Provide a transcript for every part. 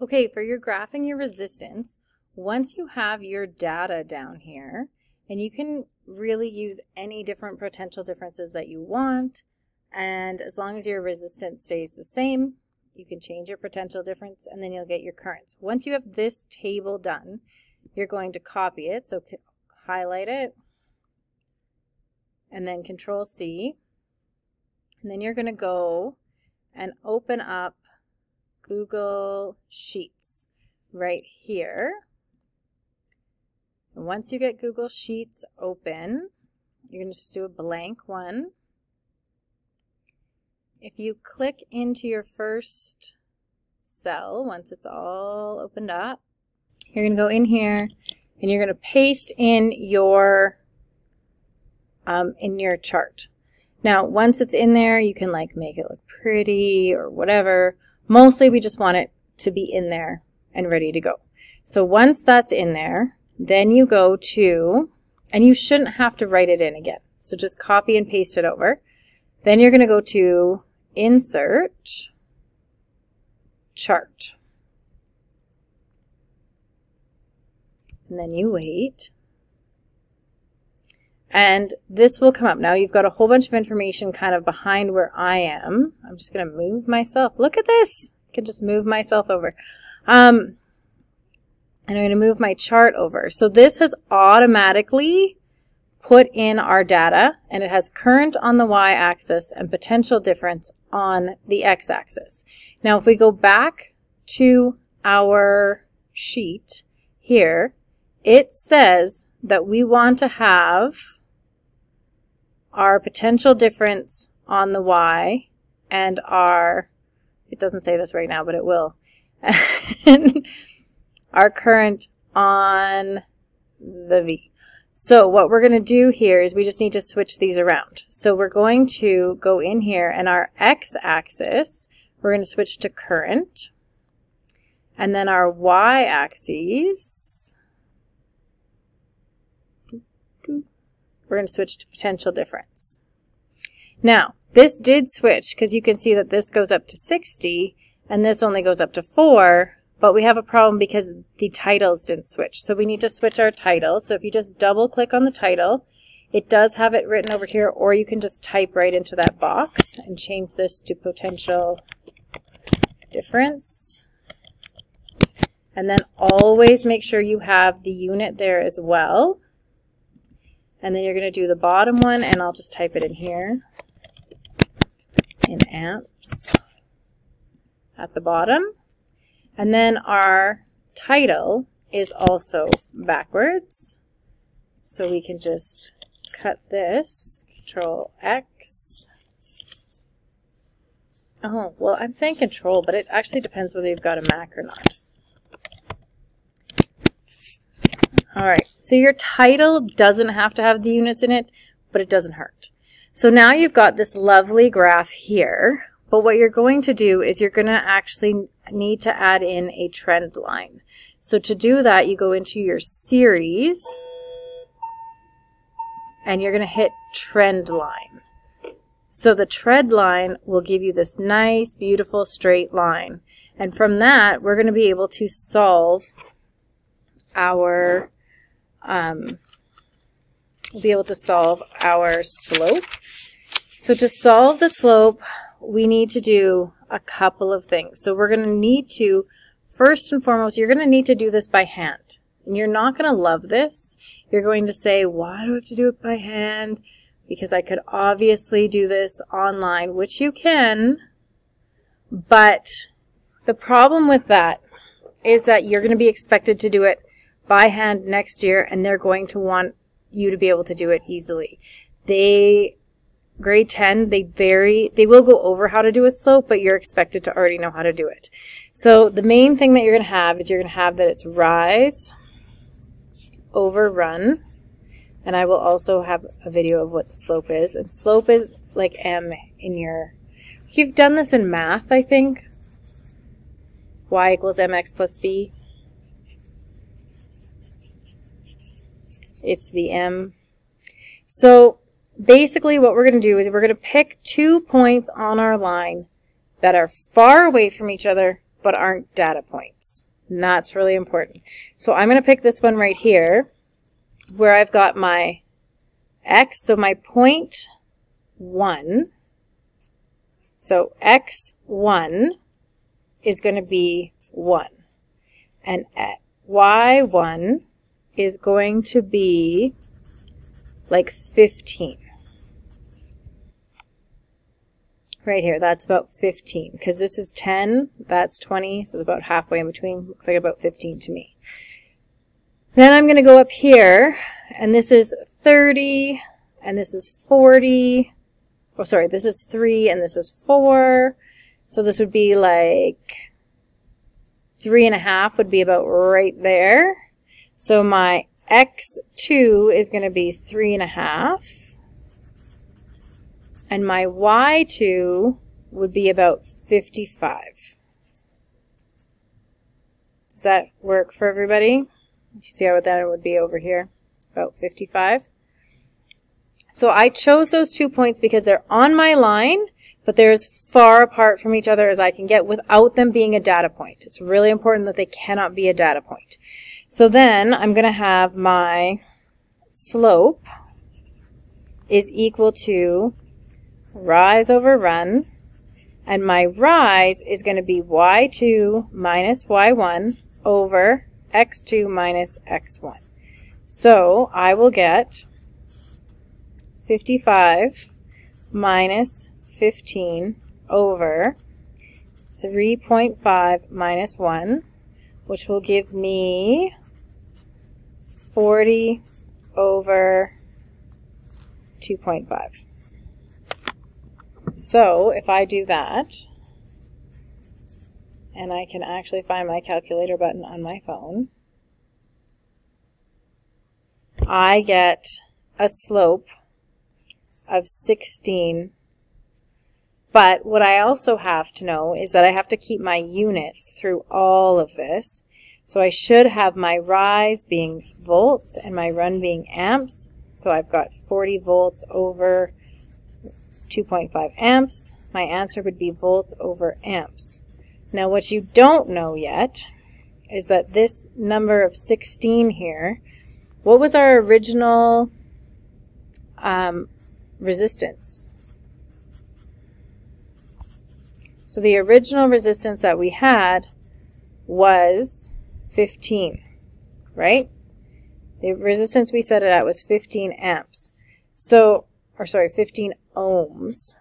Okay, for your graphing your resistance, once you have your data down here, and you can really use any different potential differences that you want, and as long as your resistance stays the same, you can change your potential difference and then you'll get your currents. Once you have this table done, you're going to copy it. So highlight it and then control C. And then you're going to go and open up Google Sheets right here. And once you get Google Sheets open, you're going to just do a blank one. If you click into your first cell, once it's all opened up, you're going to go in here and you're going to paste in your um, in your chart. Now, once it's in there, you can like make it look pretty or whatever. Mostly we just want it to be in there and ready to go. So once that's in there, then you go to, and you shouldn't have to write it in again. So just copy and paste it over. Then you're going to go to Insert, Chart. And then you wait. And this will come up. Now you've got a whole bunch of information kind of behind where I am. I'm just going to move myself. Look at this. I can just move myself over. Um, and I'm going to move my chart over. So this has automatically put in our data and it has current on the y-axis and potential difference on the x-axis. Now if we go back to our sheet here, it says that we want to have our potential difference on the y and our, it doesn't say this right now, but it will, our current on the v. So what we're going to do here is we just need to switch these around. So we're going to go in here and our x-axis, we're going to switch to current. And then our y-axis, we're going to switch to potential difference. Now, this did switch because you can see that this goes up to 60 and this only goes up to 4, but we have a problem because the titles didn't switch. So we need to switch our title. So if you just double click on the title, it does have it written over here, or you can just type right into that box and change this to potential difference. And then always make sure you have the unit there as well. And then you're going to do the bottom one, and I'll just type it in here in amps at the bottom. And then our title is also backwards. So we can just cut this, Control X. Oh, well, I'm saying Control, but it actually depends whether you've got a Mac or not. All right, so your title doesn't have to have the units in it, but it doesn't hurt. So now you've got this lovely graph here, but what you're going to do is you're going to actually need to add in a trend line. So to do that, you go into your series and you're going to hit trend line. So the trend line will give you this nice, beautiful straight line. And from that, we're going to be able to solve our um, we'll be able to solve our slope. So to solve the slope, we need to do a couple of things. So we're going to need to, first and foremost, you're going to need to do this by hand. And you're not going to love this. You're going to say, why do I have to do it by hand? Because I could obviously do this online, which you can. But the problem with that is that you're going to be expected to do it by hand next year and they're going to want you to be able to do it easily. They grade 10 they vary they will go over how to do a slope but you're expected to already know how to do it. So the main thing that you're going to have is you're going to have that it's rise over run and I will also have a video of what the slope is. And slope is like m in your you've done this in math I think. Y equals mx plus b It's the M. So basically what we're going to do is we're going to pick two points on our line that are far away from each other but aren't data points. And that's really important. So I'm going to pick this one right here where I've got my x, so my point 1. So x1 is going to be 1. And y1 is going to be like 15. Right here, that's about 15. Because this is 10, that's 20, so it's about halfway in between. Looks like about 15 to me. Then I'm going to go up here, and this is 30, and this is 40. Oh, sorry, this is 3, and this is 4. So this would be like three and a half would be about right there. So my x2 is going to be three and a half. And my y2 would be about 55. Does that work for everybody? You see how that would be over here? About 55. So I chose those two points because they're on my line but they're as far apart from each other as I can get without them being a data point. It's really important that they cannot be a data point. So then I'm going to have my slope is equal to rise over run, and my rise is going to be y2 minus y1 over x2 minus x1. So I will get 55 minus 15 over 3.5 minus 1, which will give me 40 over 2.5. So if I do that, and I can actually find my calculator button on my phone, I get a slope of 16 but what I also have to know is that I have to keep my units through all of this. So I should have my rise being volts and my run being amps. So I've got 40 volts over 2.5 amps. My answer would be volts over amps. Now what you don't know yet is that this number of 16 here, what was our original um, resistance? So the original resistance that we had was 15, right? The resistance we set it at was 15 amps. So, or sorry, 15 ohms.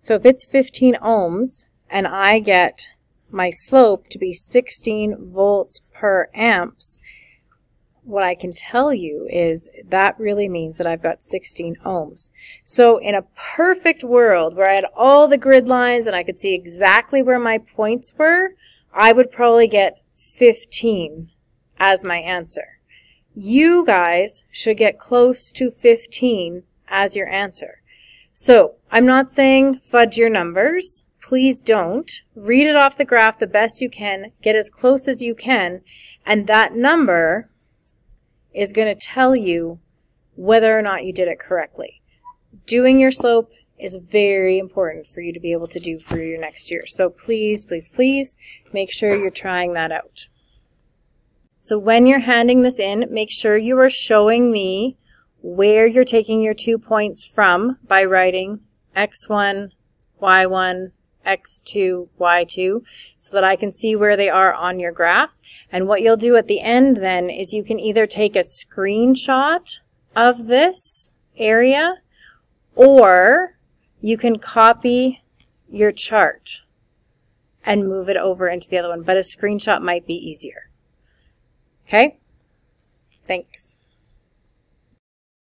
So if it's 15 ohms and I get my slope to be 16 volts per amps, what I can tell you is that really means that I've got 16 ohms. So in a perfect world where I had all the grid lines and I could see exactly where my points were, I would probably get 15 as my answer. You guys should get close to 15 as your answer. So I'm not saying fudge your numbers. Please don't. Read it off the graph the best you can. Get as close as you can. And that number is going to tell you whether or not you did it correctly. Doing your slope is very important for you to be able to do for your next year. So please, please, please make sure you're trying that out. So when you're handing this in, make sure you are showing me where you're taking your two points from by writing x1, y1, x2, y2, so that I can see where they are on your graph. And what you'll do at the end then is you can either take a screenshot of this area or you can copy your chart and move it over into the other one, but a screenshot might be easier. Okay? Thanks.